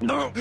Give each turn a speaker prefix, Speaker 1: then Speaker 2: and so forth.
Speaker 1: No!